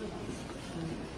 すいません。